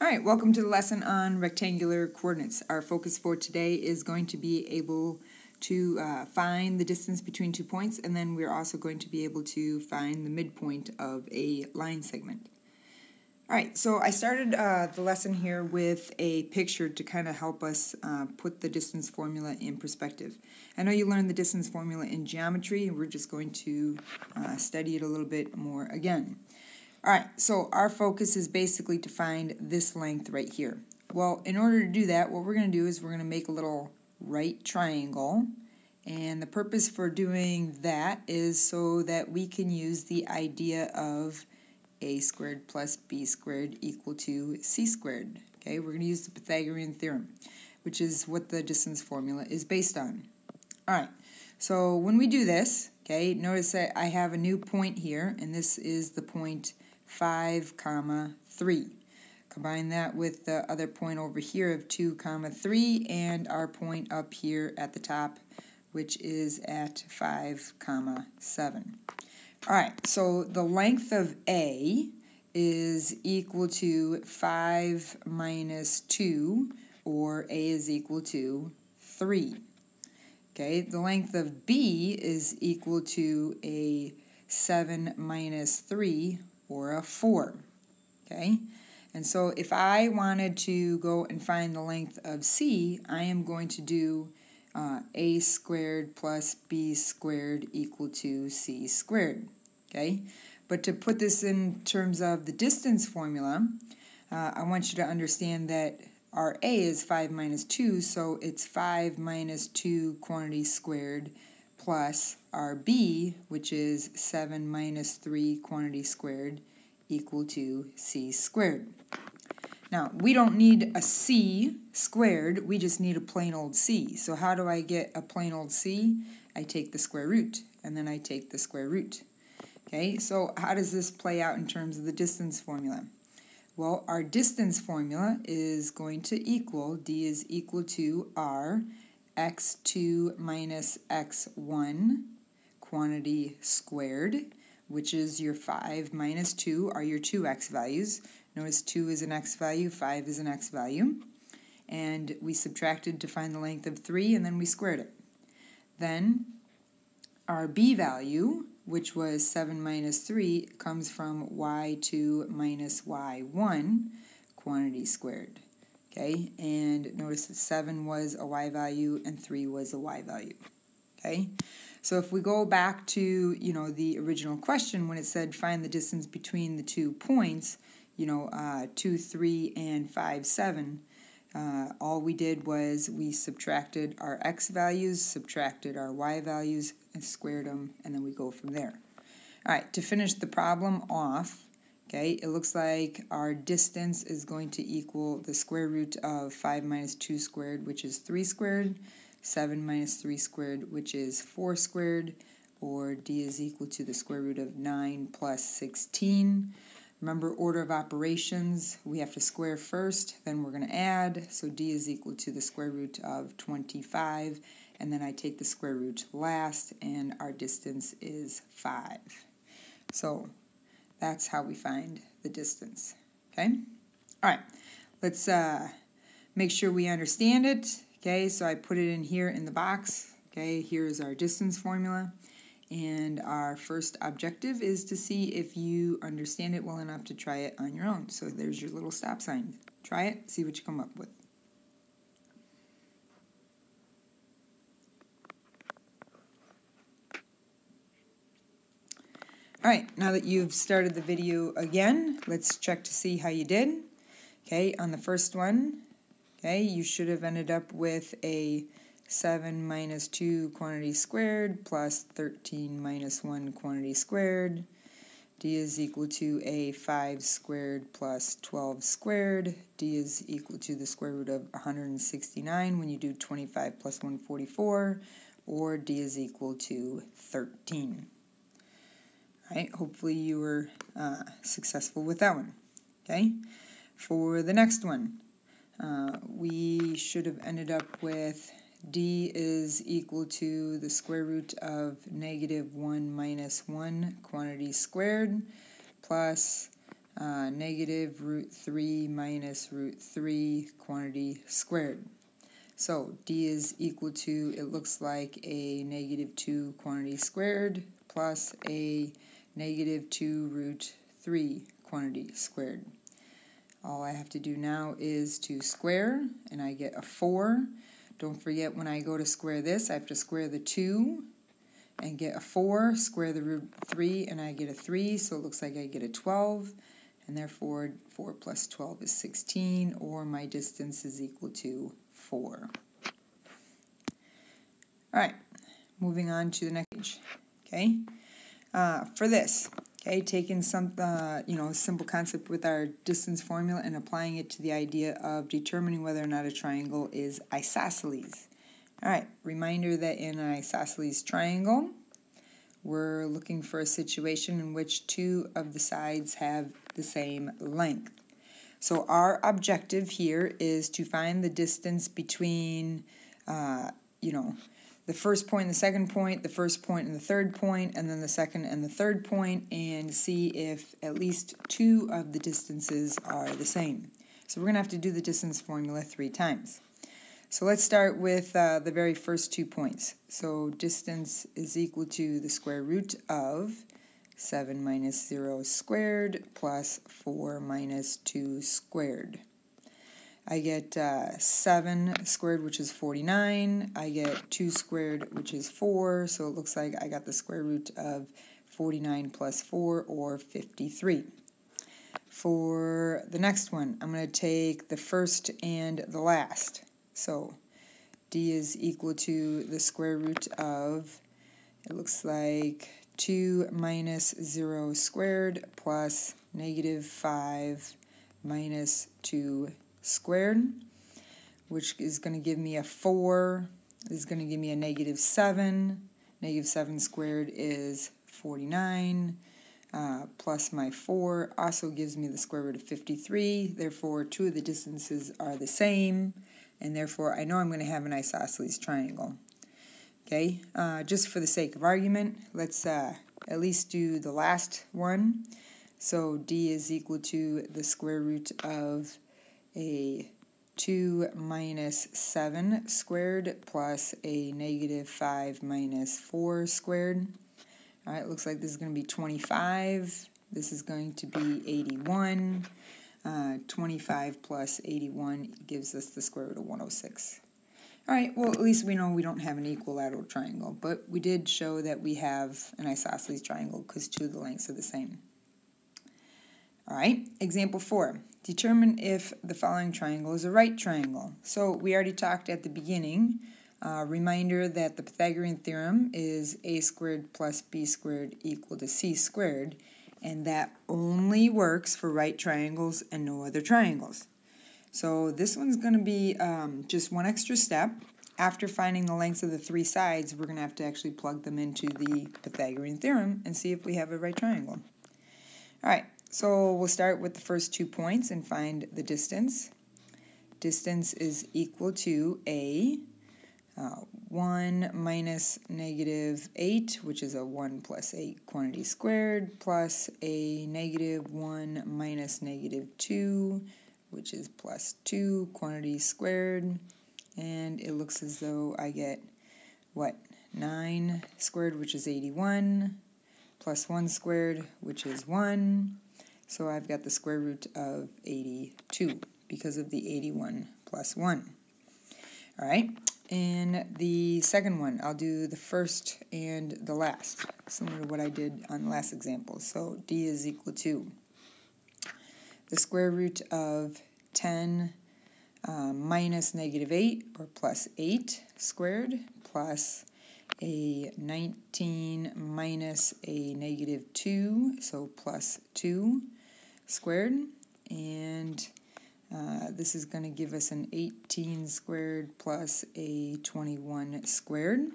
All right, welcome to the lesson on rectangular coordinates. Our focus for today is going to be able to uh, find the distance between two points, and then we're also going to be able to find the midpoint of a line segment. All right, so I started uh, the lesson here with a picture to kind of help us uh, put the distance formula in perspective. I know you learned the distance formula in geometry, and we're just going to uh, study it a little bit more again. All right, so our focus is basically to find this length right here. Well, in order to do that, what we're going to do is we're going to make a little right triangle. And the purpose for doing that is so that we can use the idea of a squared plus b squared equal to c squared. Okay, we're going to use the Pythagorean theorem, which is what the distance formula is based on. All right, so when we do this, okay, notice that I have a new point here, and this is the point 5 comma 3. Combine that with the other point over here of 2 comma 3 and our point up here at the top which is at 5 comma 7. Alright, so the length of A is equal to 5 minus 2 or A is equal to 3. Okay, the length of B is equal to a 7 minus 3 or a 4. Okay? And so if I wanted to go and find the length of C, I am going to do uh, a squared plus b squared equal to c squared. Okay? But to put this in terms of the distance formula, uh, I want you to understand that our a is 5 minus 2, so it's 5 minus 2 quantity squared plus our b, which is 7 minus 3 quantity squared, equal to c squared. Now, we don't need a c squared, we just need a plain old c. So how do I get a plain old c? I take the square root, and then I take the square root. Okay, so how does this play out in terms of the distance formula? Well, our distance formula is going to equal, d is equal to r x2 minus x1 quantity squared, which is your 5 minus 2 are your two x values. Notice 2 is an x value, 5 is an x value. And we subtracted to find the length of 3, and then we squared it. Then our b value, which was 7 minus 3, comes from y2 minus y1 quantity squared. Okay, and notice that 7 was a y value and 3 was a y value. Okay, so if we go back to, you know, the original question when it said find the distance between the two points, you know, uh, 2, 3, and 5, 7, uh, all we did was we subtracted our x values, subtracted our y values, and squared them, and then we go from there. All right, to finish the problem off, Okay, it looks like our distance is going to equal the square root of 5 minus 2 squared, which is 3 squared, 7 minus 3 squared, which is 4 squared, or d is equal to the square root of 9 plus 16. Remember order of operations, we have to square first, then we're going to add, so d is equal to the square root of 25, and then I take the square root last, and our distance is 5. So that's how we find the distance. Okay? All right, let's uh, make sure we understand it. Okay, so I put it in here in the box. Okay, here's our distance formula. And our first objective is to see if you understand it well enough to try it on your own. So there's your little stop sign. Try it, see what you come up with. All right, now that you've started the video again, let's check to see how you did. Okay, on the first one, okay, you should have ended up with a 7 minus 2 quantity squared plus 13 minus 1 quantity squared. d is equal to a 5 squared plus 12 squared. d is equal to the square root of 169 when you do 25 plus 144, or d is equal to 13. Right? Hopefully you were uh, successful with that one. Okay? For the next one, uh, we should have ended up with d is equal to the square root of negative 1 minus 1 quantity squared plus uh, negative root 3 minus root 3 quantity squared. So d is equal to, it looks like a negative 2 quantity squared plus a negative 2 root 3 quantity squared. All I have to do now is to square, and I get a 4. Don't forget when I go to square this, I have to square the 2 and get a 4, square the root 3, and I get a 3, so it looks like I get a 12, and therefore 4 plus 12 is 16, or my distance is equal to 4. All right, moving on to the next page. Okay, uh, for this, Okay, taking some, uh, you know, simple concept with our distance formula and applying it to the idea of determining whether or not a triangle is isosceles. All right, reminder that in an isosceles triangle, we're looking for a situation in which two of the sides have the same length. So our objective here is to find the distance between, uh, you know, the first point, the second point, the first point and the third point, and then the second and the third point, and see if at least two of the distances are the same. So we're going to have to do the distance formula three times. So let's start with uh, the very first two points. So distance is equal to the square root of 7 minus 0 squared plus 4 minus 2 squared. I get uh, 7 squared, which is 49. I get 2 squared, which is 4. So it looks like I got the square root of 49 plus 4, or 53. For the next one, I'm going to take the first and the last. So d is equal to the square root of, it looks like 2 minus 0 squared plus negative 5 minus 2 squared, which is going to give me a 4. This is going to give me a negative 7. Negative 7 squared is 49. Uh, plus my 4 also gives me the square root of 53. Therefore, two of the distances are the same, and therefore I know I'm going to have an isosceles triangle. Okay, uh, just for the sake of argument, let's uh, at least do the last one. So d is equal to the square root of a 2 minus 7 squared plus a negative 5 minus 4 squared. All right, looks like this is going to be 25. This is going to be 81. Uh, 25 plus 81 gives us the square root of 106. All right, well, at least we know we don't have an equilateral triangle, but we did show that we have an isosceles triangle because two of the lengths are the same. All right, example four. Determine if the following triangle is a right triangle. So we already talked at the beginning. Uh, reminder that the Pythagorean theorem is a squared plus b squared equal to c squared, and that only works for right triangles and no other triangles. So this one's going to be um, just one extra step. After finding the lengths of the three sides, we're going to have to actually plug them into the Pythagorean theorem and see if we have a right triangle. All right, so we'll start with the first two points and find the distance. Distance is equal to a uh, 1 minus negative 8, which is a 1 plus 8 quantity squared, plus a negative 1 minus negative 2, which is plus 2 quantity squared. And it looks as though I get, what, 9 squared, which is 81, plus 1 squared, which is 1, so I've got the square root of 82 because of the 81 plus 1. All right, and the second one, I'll do the first and the last, similar to what I did on the last example. So d is equal to the square root of 10 uh, minus negative 8, or plus 8 squared, plus a 19 minus a negative 2, so plus 2 squared, and uh, this is going to give us an 18 squared plus a 21 squared.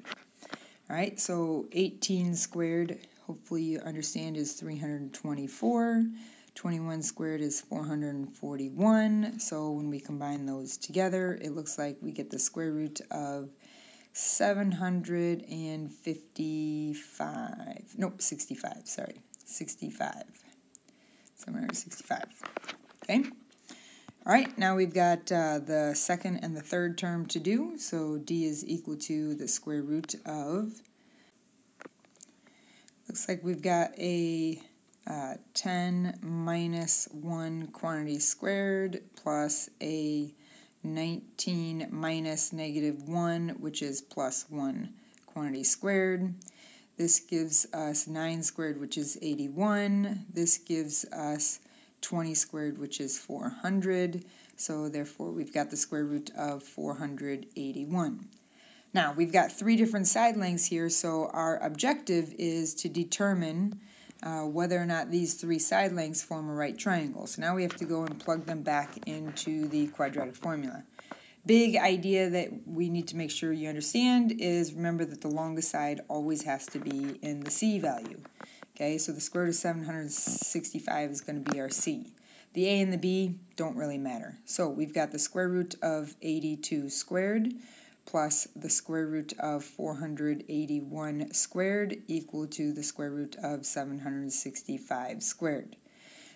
All right, so 18 squared, hopefully you understand, is 324. 21 squared is 441. So when we combine those together, it looks like we get the square root of 755. Nope, 65, sorry. 65. 765. Okay? All right, now we've got uh, the second and the third term to do. So d is equal to the square root of, looks like we've got a uh, 10 minus 1 quantity squared plus a 19 minus negative 1, which is plus 1 quantity squared. This gives us 9 squared, which is 81. This gives us 20 squared, which is 400. So therefore, we've got the square root of 481. Now, we've got three different side lengths here, so our objective is to determine uh, whether or not these three side lengths form a right triangle. So now we have to go and plug them back into the quadratic formula. Big idea that we need to make sure you understand is remember that the longest side always has to be in the c value. Okay, so the square root of 765 is going to be our c. The a and the b don't really matter. So we've got the square root of 82 squared plus the square root of 481 squared equal to the square root of 765 squared.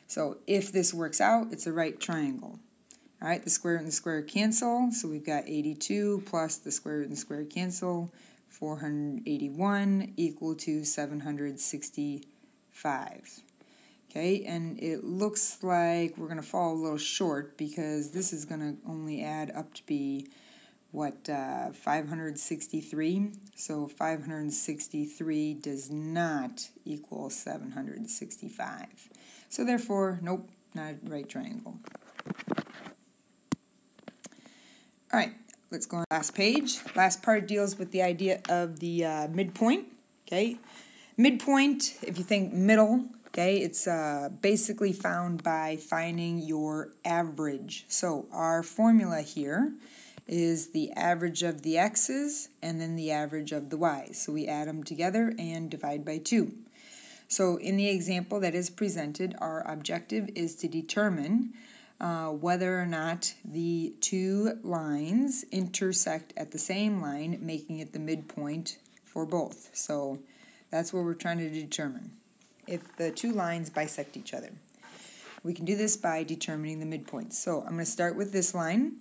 So if this works out, it's a right triangle. All right, the square root and the square cancel, so we've got 82 plus the square root and square cancel, 481 equal to 765. Okay, and it looks like we're going to fall a little short because this is going to only add up to be what, uh, 563? So 563 does not equal 765. So therefore, nope, not a right triangle. All right, let's go on last page. Last part deals with the idea of the uh, midpoint. Okay, midpoint, if you think middle, okay, it's uh, basically found by finding your average. So our formula here is the average of the x's and then the average of the y's. So we add them together and divide by 2. So in the example that is presented, our objective is to determine uh, whether or not the two lines intersect at the same line, making it the midpoint for both. So that's what we're trying to determine, if the two lines bisect each other. We can do this by determining the midpoint. So I'm going to start with this line.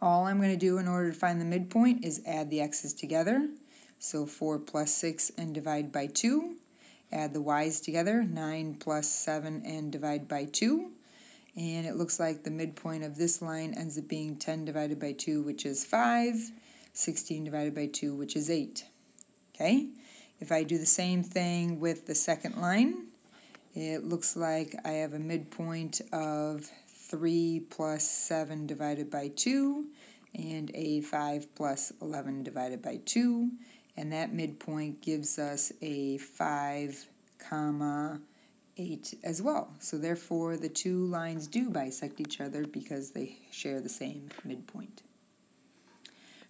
All I'm going to do in order to find the midpoint is add the x's together. So 4 plus 6 and divide by 2. Add the y's together, 9 plus 7 and divide by 2. And it looks like the midpoint of this line ends up being 10 divided by 2, which is 5. 16 divided by 2, which is 8. Okay? If I do the same thing with the second line, it looks like I have a midpoint of 3 plus 7 divided by 2 and a 5 plus 11 divided by 2 and that midpoint gives us a 5 comma 8 as well. So therefore the two lines do bisect each other because they share the same midpoint.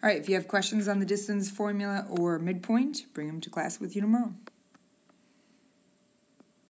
All right, if you have questions on the distance formula or midpoint, bring them to class with you tomorrow.